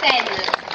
赛袋子